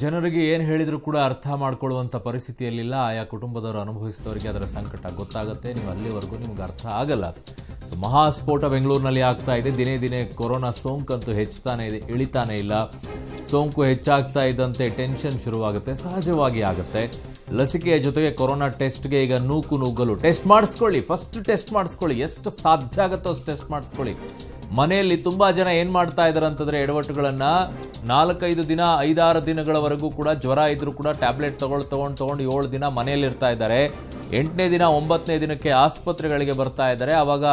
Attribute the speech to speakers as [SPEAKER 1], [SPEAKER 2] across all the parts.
[SPEAKER 1] ಜನರಿಗೆ ಏನು ಹೇಳಿದ್ರು ಕೂಡ ಅರ್ಥ ಮಾಡ್ಕೊಳ್ಳುವಂಥ ಪರಿಸ್ಥಿತಿಯಲ್ಲಿಲ್ಲ. ಆಯಾ ಕುಟುಂಬದವರು ಅನುಭವಿಸಿದವರಿಗೆ ಅದರ ಸಂಕಟ ಗೊತ್ತಾಗುತ್ತೆ. ನೀವು ಅಲ್ಲಿವರೆಗೂ ನಿಮ್ಗೆ ಅರ್ಥ ಆಗಲ್ಲ ಅದು. ಮಹಾಸ್ಫೋಟ ಬೆಂಗಳೂರಿನಲ್ಲಿ ಆಗ್ತಾ ಇದೆ. ದಿನೇ ದಿನೇ ಕೊರೋನಾ ಸೋಂಕಂತೂ ಹೆಚ್ಚುತ್ತಾನೆ ಇದೆ, ಇಳಿತಾನೆ ಇಲ್ಲ. ಸೋಂಕು ಹೆಚ್ಚಾಗ್ತಾ ಇದ್ದಂತೆ ಟೆನ್ಷನ್ ಶುರುವಾಗುತ್ತೆ, ಸಹಜವಾಗಿ ಆಗುತ್ತೆ. ಲಸಿಕೆಯ ಜೊತೆಗೆ ಕೊರೋನಾ ಟೆಸ್ಟ್ಗೆ ಈಗ ನೂಕು ನುಗ್ಗಲು ಟೆಸ್ಟ್ ಮಾಡಿಸ್ಕೊಳ್ಳಿ, ಫಸ್ಟ್ ಟೆಸ್ಟ್ ಮಾಡಿಸ್ಕೊಳ್ಳಿ. ಎಷ್ಟು ಸಾಧ್ಯ ಆಗುತ್ತೋ ಅಷ್ಟು ಟೆಸ್ಟ್ ಮಾಡಿಸ್ಕೊಳ್ಳಿ. ಮನೆಯಲ್ಲಿ ತುಂಬಾ ಜನ ಏನ್ ಮಾಡ್ತಾ ಇದಾರೆ ಅಂತಂದ್ರೆ ಎಡವಟ್ಟುಗಳನ್ನ ನಾಲ್ಕೈದು ದಿನ, ಐದಾರು ದಿನಗಳವರೆಗೂ ಕೂಡ ಜ್ವರ ಇದ್ರೂ ಕೂಡ ಟ್ಯಾಬ್ಲೆಟ್ ತಗೊಂಡು ತಗೊಂಡು ತಗೊಂಡು ಏಳು ದಿನ ಮನೆಯಲ್ಲಿ ಇರ್ತಾ ಇದ್ದಾರೆ. ಎಂಟನೇ ದಿನ, ಒಂಬತ್ತನೇ ದಿನಕ್ಕೆ ಆಸ್ಪತ್ರೆಗಳಿಗೆ ಬರ್ತಾ ಇದ್ದಾರೆ. ಅವಾಗ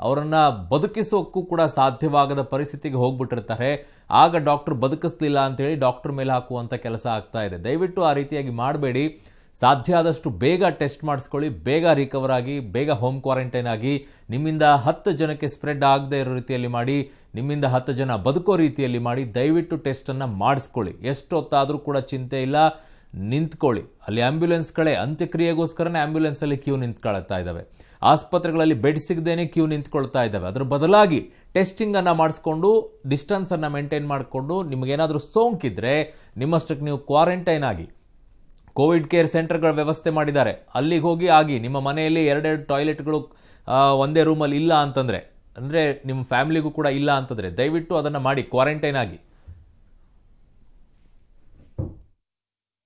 [SPEAKER 1] ಅವರನ್ನ ಬದುಕಿಸೋಕ್ಕೂ ಕೂಡ ಸಾಧ್ಯವಾಗದ ಪರಿಸ್ಥಿತಿಗೆ ಹೋಗ್ಬಿಟ್ಟಿರ್ತಾರೆ. ಆಗ ಡಾಕ್ಟರ್ ಬದುಕಿಸ್ಲಿಲ್ಲ ಅಂತೇಳಿ ಡಾಕ್ಟರ್ ಮೇಲೆ ಹಾಕುವಂಥ ಕೆಲಸ ಆಗ್ತಾ ಇದೆ. ದಯವಿಟ್ಟು ಆ ರೀತಿಯಾಗಿ ಮಾಡಬೇಡಿ. ಸಾಧ್ಯ ಆದಷ್ಟು ಬೇಗ ಟೆಸ್ಟ್ ಮಾಡಿಸ್ಕೊಳ್ಳಿ, ಬೇಗ ರಿಕವರ್ ಆಗಿ, ಬೇಗ ಹೋಮ್ ಕ್ವಾರಂಟೈನ್ ಆಗಿ, ನಿಮ್ಮಿಂದ ಹತ್ತು ಜನಕ್ಕೆ ಸ್ಪ್ರೆಡ್ ಆಗದೇ ಇರೋ ರೀತಿಯಲ್ಲಿ ಮಾಡಿ, ನಿಮ್ಮಿಂದ ಹತ್ತು ಜನ ಬದುಕೋ ರೀತಿಯಲ್ಲಿ ಮಾಡಿ, ದಯವಿಟ್ಟು ಟೆಸ್ಟನ್ನು ಮಾಡಿಸ್ಕೊಳ್ಳಿ. ಎಷ್ಟೊತ್ತಾದರೂ ಕೂಡ ಚಿಂತೆ ಇಲ್ಲ. ನಿಂತ್ಕೊಳ್ಳಿ. ಅಲ್ಲಿ ಆ್ಯಂಬ್ಯುಲೆನ್ಸ್ಗಳೇ ಅಂತ್ಯಕ್ರಿಯೆಗೋಸ್ಕರನೇ ಆ್ಯಂಬ್ಯುಲೆನ್ಸಲ್ಲಿ ಕ್ಯೂ ನಿಂತ್ಕೊಳ್ತಾ ಇದ್ದಾವೆ ಆಸ್ಪತ್ರೆಗಳಲ್ಲಿ ಬೆಡ್ ಸಿಗದೇನೆ ಕ್ಯೂ ನಿಂತ್ಕೊಳ್ತಾ ಇದ್ದಾವೆ ಅದರ ಬದಲಾಗಿ ಟೆಸ್ಟಿಂಗನ್ನು ಮಾಡಿಸ್ಕೊಂಡು ಡಿಸ್ಟೆನ್ಸನ್ನು ಮೇಂಟೈನ್ ಮಾಡಿಕೊಂಡು, ನಿಮಗೇನಾದರೂ ಸೋಂಕಿದ್ರೆ, ನಿಮ್ಮಷ್ಟಕ್ಕೆ ನೀವು ಕ್ವಾರಂಟೈನ್ ಆಗಿ ಕೋವಿಡ್ ಕೇರ್ ಸೆಂಟರ್ಗಳ ವ್ಯವಸ್ಥೆ ಮಾಡಿದ್ದಾರೆ. ಅಲ್ಲಿಗೆ ಹೋಗಿ ಆಗಿ ನಿಮ್ಮ ಮನೆಯಲ್ಲಿ ಎರಡೆರಡು ಟಾಯ್ಲೆಟ್ಗಳು ಒಂದೇ ರೂಮಲ್ಲಿ ಇಲ್ಲ ಅಂತಂದರೆ, ಅಂದರೆ ನಿಮ್ಮ ಫ್ಯಾಮಿಲಿಗೂ ಕೂಡ ಇಲ್ಲ ಅಂತಂದರೆ ದಯವಿಟ್ಟು ಅದನ್ನು ಮಾಡಿ ಕ್ವಾರಂಟೈನ್ ಆಗಿ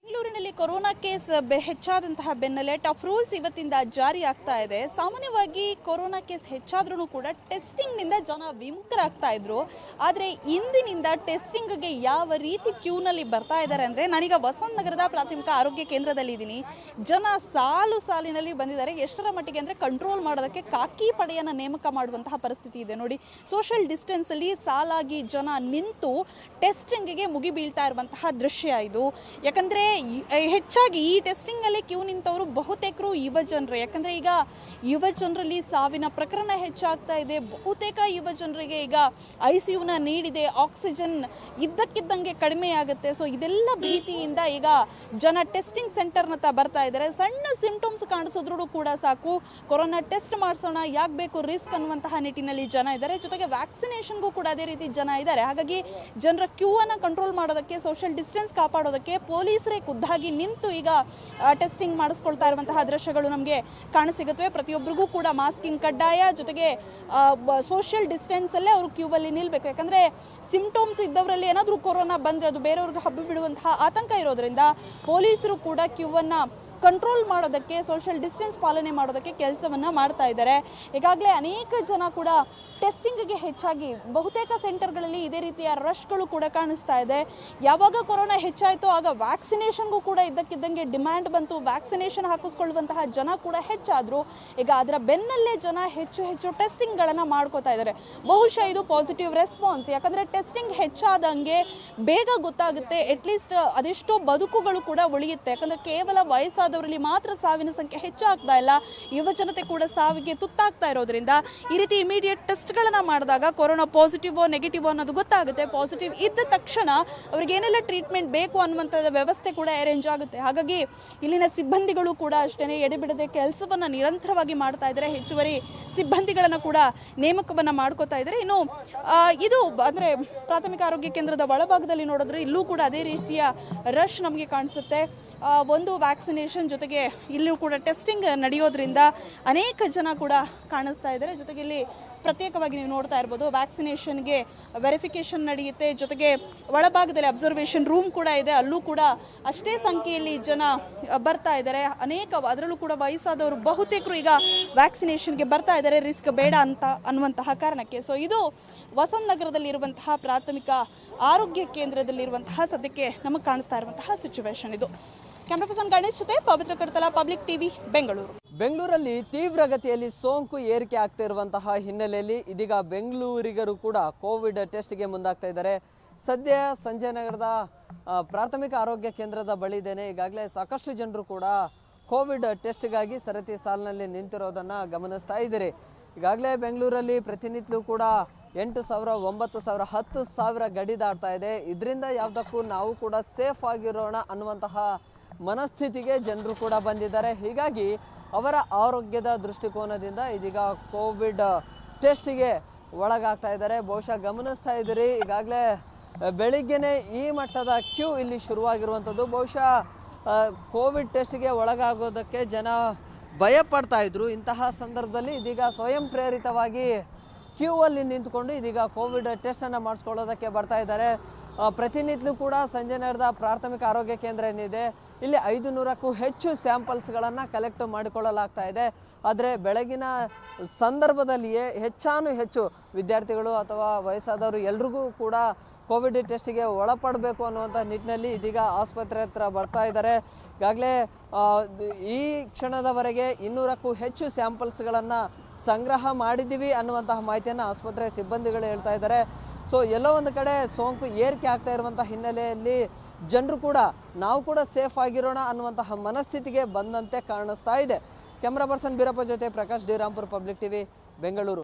[SPEAKER 2] ಬೆಂಗಳೂರಿನಲ್ಲಿ ಕೊರೋನಾ ಕೇಸ್ ಹೆಚ್ಚಾದಂತಹ ಬೆನ್ನಲ್ಲೇ ಟಫ್ ರೂಲ್ಸ್ ಇವತ್ತಿಂದ ಜಾರಿ ಆಗ್ತಾ ಇದೆ. ಸಾಮಾನ್ಯವಾಗಿ ಕೊರೋನಾ ಕೇಸ್ ಹೆಚ್ಚಾದ್ರೂ ಕೂಡ ಟೆಸ್ಟಿಂಗ್ನಿಂದ ಜನ ವಿಮುಖರಾಗ್ತಾ ಇದ್ರು. ಆದ್ರೆ ಇಂದಿನಿಂದ ಟೆಸ್ಟಿಂಗ್ಗೆ ಯಾವ ರೀತಿ ಕ್ಯೂನಲ್ಲಿ ಬರ್ತಾ ಇದ್ದಾರೆ ಅಂದ್ರೆ ನಾನೀಗ ವಸಂತ ನಗರದ ಪ್ರಾಥಮಿಕ ಆರೋಗ್ಯ ಕೇಂದ್ರದಲ್ಲಿ ಇದ್ದೀನಿ ಜನ ಸಾಲು ಸಾಲಿನಲ್ಲಿ ಬಂದಿದ್ದಾರೆ. ಎಷ್ಟರ ಮಟ್ಟಿಗೆ ಅಂದ್ರೆ ಕಂಟ್ರೋಲ್ ಮಾಡೋದಕ್ಕೆ ಕಾಕಿ ಪಡೆಯನ್ನ ನೇಮಕ ಮಾಡುವಂತಹ ಪರಿಸ್ಥಿತಿ ಇದೆ ನೋಡಿ. ಸೋಷಿಯಲ್ ಡಿಸ್ಟೆನ್ಸ್ ಅಲ್ಲಿ ಸಾಲಾಗಿ ಜನ ನಿಂತು ಟೆಸ್ಟಿಂಗ್ಗೆ ಮುಗಿಬೀಳ್ತಾ ಇರುವಂತಹ ದೃಶ್ಯ ಇದು. ಯಾಕಂದ್ರೆ ಹೆಚ್ಚಾಗಿ ಈ ಟೆಸ್ಟಿಂಗ್ ಅಲ್ಲಿ ಕ್ಯೂ ನಿಂತವರು ಬಹುತೇಕರು ಯುವ ಜನರು. ಯಾಕಂದ್ರೆ ಈಗ ಯುವ ಜನರಲ್ಲಿ ಸಾವಿನ ಪ್ರಕರಣ ಹೆಚ್ಚಾಗ್ತಾ ಇದೆ. ಬಹುತೇಕ ಯುವ ಜನರಿಗೆ ಈಗ ಐ ಸಿ ಯುನ ನೀಡಿದೆ. ಆಕ್ಸಿಜನ್ ಇದ್ದಕ್ಕಿದ್ದಂಗೆ ಕಡಿಮೆ ಆಗುತ್ತೆ ಸೊ, ಇದೆಲ್ಲ ಭೀತಿಯಿಂದ ಈಗ ಜನ ಟೆಸ್ಟಿಂಗ್ ಸೆಂಟರ್ನತ್ತ ಬರ್ತಾ ಇದ್ದಾರೆ. ಸಣ್ಣ ಸಿಂಪ್ಟಮ್ಸ್ ಕಾಣಿಸಿದ್ರು ಕೂಡ ಸಾಕು. ಕೊರೋನಾ ಟೆಸ್ಟ್ ಮಾಡಿಸೋಣ, ಯಾಕೆ ಬೇಕು ರಿಸ್ಕ್ ಅನ್ನುವಂತಹ ನಿಟ್ಟಿನಲ್ಲಿ ಜನ ಇದ್ದಾರೆ. ಜೊತೆಗೆ ವ್ಯಾಕ್ಸಿನೇಷನ್ಗೂ ಕೂಡ ಅದೇ ರೀತಿ ಜನ ಇದ್ದಾರೆ. ಹಾಗಾಗಿ ಜನರ ಕ್ಯೂ ಅನ್ನು ಕಂಟ್ರೋಲ್ ಮಾಡೋದಕ್ಕೆ, ಸೋಷಿಯಲ್ ಡಿಸ್ಟೆನ್ಸ್ ಕಾಪಾಡೋದಕ್ಕೆ ಪೊಲೀಸರೇ ಖುದ್ದಾಗಿ ನಿಂತು ಈಗ ಟೆಸ್ಟಿಂಗ್ ಮಾಡಿಸ್ಕೊಳ್ತಾ ಇರುವಂತಹ ದೃಶ್ಯಗಳು ನಮಗೆ ಕಾಣಸಿಗುತ್ತವೆ. ಪ್ರತಿಯೊಬ್ಬರಿಗೂ ಕೂಡ ಮಾಸ್ಕಿಂಗ್ ಕಡ್ಡಾಯ, ಜೊತೆಗೆ ಸೋಷಿಯಲ್ ಡಿಸ್ಟೆನ್ಸ್ ಅಲ್ಲೇ ಅವರು ಕ್ಯೂ ಅಲ್ಲಿ ನಿಲ್ಬೇಕು. ಯಾಕಂದ್ರೆ ಸಿಂಪ್ಟೋಮ್ಸ್ ಇದ್ದವರಲ್ಲಿ ಏನಾದರೂ ಕೊರೋನಾ ಬಂದ್ರೆ ಅದು ಬೇರೆಯವ್ರಿಗೆ ಹಬ್ಬ ಬಿಡುವಂತಹ ಆತಂಕ ಇರೋದ್ರಿಂದ ಪೊಲೀಸರು ಕೂಡ ಕ್ಯೂ ಅನ್ನ ಕಂಟ್ರೋಲ್ ಮಾಡೋದಕ್ಕೆ ಸೋಷಿಯಲ್ ಡಿಸ್ಟೆನ್ಸ್ ಪಾಲನೆ ಮಾಡೋದಕ್ಕೆ ಕೆಲಸವನ್ನ ಮಾಡ್ತಾ ಇದ್ದಾರೆ. ಈಗಾಗಲೇ ಅನೇಕ ಜನ ಕೂಡ ಟೆಸ್ಟಿಂಗ್ಗೆ ಹೆಚ್ಚಾಗಿ ಬಹುತೇಕ ಸೆಂಟರ್ಗಳಲ್ಲಿ ಇದೇ ರೀತಿಯ ರಶ್ಗಳು ಕೂಡ ಕಾಣಿಸ್ತಾ ಇದೆ. ಯಾವಾಗ ಕೊರೋನಾ ಹೆಚ್ಚಾಯಿತು ಆಗ ವ್ಯಾಕ್ಸಿನೇಷನ್ಗೂ ಕೂಡ ಇದ್ದಕ್ಕಿದ್ದಂಗೆ ಡಿಮ್ಯಾಂಡ್ ಬಂತು. ವ್ಯಾಕ್ಸಿನೇಷನ್ ಹಾಕಿಸ್ಕೊಳ್ಳುವಂತಹ ಜನ ಕೂಡ ಹೆಚ್ಚಾದ್ರು. ಈಗ ಅದರ ಬೆನ್ನಲ್ಲೇ ಜನ ಹೆಚ್ಚು ಹೆಚ್ಚು ಟೆಸ್ಟಿಂಗ್ಗಳನ್ನು ಮಾಡ್ಕೋತಾ ಇದ್ದಾರೆ. ಬಹುಶಃ ಇದು ಪಾಸಿಟಿವ್ ರೆಸ್ಪಾನ್ಸ್ ಯಾಕಂದ್ರೆ ಟೆಸ್ಟಿಂಗ್ ಹೆಚ್ಚಾದಂಗೆ ಬೇಗ ಗೊತ್ತಾಗುತ್ತೆ. ಅಟ್ಲೀಸ್ಟ್ ಅದೆಷ್ಟೋ ಬದುಕುಗಳು ಕೂಡ ಉಳಿಯುತ್ತೆ. ಯಾಕಂದ್ರೆ ಕೇವಲ ವಯಸ್ಸಾದವರಲ್ಲಿ ಮಾತ್ರ ಸಾವಿನ ಸಂಖ್ಯೆ ಹೆಚ್ಚಾಗ್ತಾ ಇಲ್ಲ. ಯುವ ಜನತೆ ಕೂಡ ಸಾವಿಗೆ ತುತ್ತಾಗ್ತಾ ಇರೋದ್ರಿಂದ ಈ ರೀತಿ ಇಮಿಡಿಯೇಟ್ ಟೆಸ್ಟ್ಗಳನ್ನು ಮಾಡಿದಾಗ ಕೊರೋನಾ ಪಾಸಿಟಿವ್ ನೆಗೆಟಿವ್ ಅನ್ನೋದು ಗೊತ್ತಾಗುತ್ತೆ. ಪಾಸಿಟಿವ್ ಇದ್ದ ತಕ್ಷಣ ಅವ್ರಿಗೆ ಏನೆಲ್ಲ ಟ್ರೀಟ್ಮೆಂಟ್ ಬೇಕು ಅನ್ನುವಂಥದ್ದು ವ್ಯವಸ್ಥೆ ಕೂಡ ಅರೇಂಜ್ ಆಗುತ್ತೆ. ಹಾಗಾಗಿ ಇಲ್ಲಿನ ಸಿಬ್ಬಂದಿಗಳು ಕೂಡ ಅಷ್ಟೇ ಎಡೆಬಿಡದೆ ಕೆಲಸವನ್ನು ನಿರಂತರವಾಗಿ ಮಾಡ್ತಾ ಇದ್ದಾರೆ. ಹೆಚ್ಚುವರಿ ಸಿಬ್ಬಂದಿಗಳನ್ನು ಕೂಡ ನೇಮಕವನ್ನ ಮಾಡ್ಕೋತಾ ಇದ್ದಾರೆ. ಇನ್ನು ಇದು ಅಂದ್ರೆ ಪ್ರಾಥಮಿಕ ಆರೋಗ್ಯ ಕೇಂದ್ರದ ಒಳಭಾಗದಲ್ಲಿ ನೋಡಿದ್ರೆ ಇಲ್ಲೂ ಕೂಡ ಅದೇ ರೀತಿಯ ರಶ್ ನಮಗೆ ಕಾಣಿಸುತ್ತೆ. ಒಂದು ವ್ಯಾಕ್ಸಿನೇಷನ್ ಜೊತೆಗೆ ಇಲ್ಲೂ ಕೂಡ ಟೆಸ್ಟಿಂಗ್ ನಡೆಯೋದ್ರಿಂದ ಅನೇಕ ಜನ ಕೂಡ ಕಾಣಿಸ್ತಾ ಇದ್ದಾರೆ. ಜೊತೆಗೆ ಇಲ್ಲಿ ಪ್ರತ್ಯೇಕವಾಗಿ ನೀವು ನೋಡ್ತಾ ಇರ್ಬೋದು ವ್ಯಾಕ್ಸಿನೇಷನ್ಗೆ ವೆರಿಫಿಕೇಶನ್ ನಡೆಯುತ್ತೆ. ಜೊತೆಗೆ ಒಳಭಾಗದಲ್ಲಿ ಅಬ್ಸರ್ವೇಷನ್ ರೂಮ್ ಕೂಡ ಇದೆ. ಅಲ್ಲೂ ಕೂಡ ಅಷ್ಟೇ ಸಂಖ್ಯೆಯಲ್ಲಿ ಜನ ಬರ್ತಾ ಇದ್ದಾರೆ. ಅನೇಕ ಅದರಲ್ಲೂ ಕೂಡ ವಯಸ್ಸಾದವರು ಬಹುತೇಕರು ಈಗ ವ್ಯಾಕ್ಸಿನೇಷನ್ಗೆ ಬರ್ತಾ ಇದ್ದಾರೆ. ರಿಸ್ಕ್ ಬೇಡ ಅಂತ ಅನ್ನುವಂತಹ ಕಾರಣಕ್ಕೆ. ಸೊ ಇದು ವಸಂತ ನಗರದಲ್ಲಿರುವಂತಹ ಪ್ರಾಥಮಿಕ ಆರೋಗ್ಯ ಕೇಂದ್ರದಲ್ಲಿರುವಂತಹ ಸದ್ಯಕ್ಕೆ ನಮಗೆ ಕಾಣಿಸ್ತಾ ಇರುವಂತಹ ಸಿಚುವೇಶನ್ ಇದು. ಕ್ಯಾಮ್ರಾ ಪರ್ಸನ್ ಗಣೇಶ್ ಜೊತೆ ಪವಿತ್ರ ಕಡತಲ ಪಬ್ಲಿಕ್ ಟಿವಿ, ಬೆಂಗಳೂರು.
[SPEAKER 3] ಬೆಂಗಳೂರಲ್ಲಿ ತೀವ್ರಗತಿಯಲ್ಲಿ ಸೋಂಕು ಏರಿಕೆ ಆಗ್ತಾ ಇರುವಂತಹ ಹಿನ್ನೆಲೆಯಲ್ಲಿ ಇದೀಗ ಬೆಂಗಳೂರಿಗರು ಕೂಡ ಕೋವಿಡ್ ಟೆಸ್ಟ್ಗೆ ಮುಂದಾಗ್ತಾ ಇದ್ದಾರೆ. ಸದ್ಯ ಸಂಜಯ ನಗರದ ಪ್ರಾಥಮಿಕ ಆರೋಗ್ಯ ಕೇಂದ್ರದ ಬಳಿ ಇದ್ದೇನೆ. ಈಗಾಗಲೇ ಸಾಕಷ್ಟು ಜನರು ಕೂಡ ಕೋವಿಡ್ ಟೆಸ್ಟ್ಗಾಗಿ ಸರತಿ ಸಾಲಿನಲ್ಲಿ ನಿಂತಿರೋದನ್ನು ಗಮನಿಸ್ತಾ ಇದ್ದೀರಿ. ಈಗಾಗಲೇ ಬೆಂಗಳೂರಲ್ಲಿ ಪ್ರತಿನಿತ್ಯವೂ ಕೂಡ ಎಂಟು ಸಾವಿರ, ಒಂಬತ್ತು ಸಾವಿರ, ಹತ್ತು ಸಾವಿರ ಗಡಿ ದಾಟ್ತಾ ಇದೆ. ಇದರಿಂದ ಯಾವುದಕ್ಕೂ ನಾವು ಕೂಡ ಸೇಫ್ ಆಗಿರೋಣ ಅನ್ನುವಂತಹ ಮನಸ್ಥಿತಿಗೆ ಜನರು ಕೂಡ ಬಂದಿದ್ದಾರೆ. ಹೀಗಾಗಿ ಅವರ ಆರೋಗ್ಯದ ದೃಷ್ಟಿಕೋನದಿಂದ ಇದೀಗ ಕೋವಿಡ್ ಟೆಸ್ಟಿಗೆ ಒಳಗಾಗ್ತಾ ಇದ್ದಾರೆ. ಬಹುಶಃ ಗಮನಿಸ್ತಾ ಇದ್ದೀರಿ. ಈಗಾಗಲೇ ಬೆಳಿಗ್ಗೆನೆ ಈ ಮಟ್ಟದ ಕ್ಯೂ ಇಲ್ಲಿ ಶುರುವಾಗಿರುವಂಥದ್ದು. ಬಹುಶಃ ಕೋವಿಡ್ ಟೆಸ್ಟ್ಗೆ ಒಳಗಾಗೋದಕ್ಕೆ ಜನ ಭಯ ಪಡ್ತಾ ಇದ್ರು. ಇಂತಹ ಸಂದರ್ಭದಲ್ಲಿ ಇದೀಗ ಸ್ವಯಂ ಪ್ರೇರಿತವಾಗಿ ಕ್ಯೂ ಅಲ್ಲಿ ನಿಂತ್ಕೊಂಡು ಇದೀಗ ಕೋವಿಡ್ ಟೆಸ್ಟ್ ಅನ್ನ ಮಾಡಿಸ್ಕೊಳ್ಳೋದಕ್ಕೆ ಬರ್ತಾ ಇದ್ದಾರೆ. ಪ್ರತಿನಿತ್ಯ ಕೂಡ ಸಂಜೆ ನಡೆದ ಪ್ರಾಥಮಿಕ ಆರೋಗ್ಯ ಕೇಂದ್ರ ಏನಿದೆ, ಇಲ್ಲಿ ಐದು ನೂರಕ್ಕೂ ಹೆಚ್ಚು ಸ್ಯಾಂಪಲ್ಸ್ಗಳನ್ನು ಕಲೆಕ್ಟ್ ಮಾಡಿಕೊಳ್ಳಲಾಗ್ತಾ ಇದೆ. ಆದರೆ ಬೆಳಗಿನ ಸಂದರ್ಭದಲ್ಲಿಯೇ ಹೆಚ್ಚಾನು ಹೆಚ್ಚು ವಿದ್ಯಾರ್ಥಿಗಳು ಅಥವಾ ವಯಸ್ಸಾದವರು ಎಲ್ರಿಗೂ ಕೂಡ ಕೋವಿಡ್ ಟೆಸ್ಟ್ಗೆ ಒಳಪಡಬೇಕು ಅನ್ನುವಂಥ ನಿಟ್ಟಿನಲ್ಲಿ ಇದೀಗ ಆಸ್ಪತ್ರೆ ಹತ್ರ ಬರ್ತಾ ಇದ್ದಾರೆ. ಈಗಾಗಲೇ ಈ ಕ್ಷಣದವರೆಗೆ ಇನ್ನೂರಕ್ಕೂ ಹೆಚ್ಚು ಸ್ಯಾಂಪಲ್ಸ್ಗಳನ್ನು ಸಂಗ್ರಹ ಮಾಡಿದ್ದೀವಿ ಅನ್ನುವಂತಹ ಮಾಹಿತಿಯನ್ನು ಆಸ್ಪತ್ರೆ ಸಿಬ್ಬಂದಿಗಳು ಹೇಳ್ತಾ ಇದ್ದಾರೆ. ಸೊ ಎಲ್ಲೋ ಒಂದು ಕಡೆ ಸೋಂಕು ಏರಿಕೆ ಆಗ್ತಾ ಇರುವಂತಹ ಹಿನ್ನೆಲೆಯಲ್ಲಿ ಜನರು ಕೂಡ ನಾವು ಕೂಡ ಸೇಫ್ ಆಗಿರೋಣ ಅನ್ನುವಂತಹ ಮನಸ್ಥಿತಿಗೆ ಬಂದಂತೆ ಕಾಣಿಸ್ತಾ ಇದೆ. ಕ್ಯಾಮ್ರಾ ಪರ್ಸನ್ ಬೀರಪ್ಪ ಜೊತೆ ಪ್ರಕಾಶ್ ಡಿರಾಂಪುರ್ ಪಬ್ಲಿಕ್ ಟಿವಿ ಬೆಂಗಳೂರು.